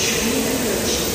全力的去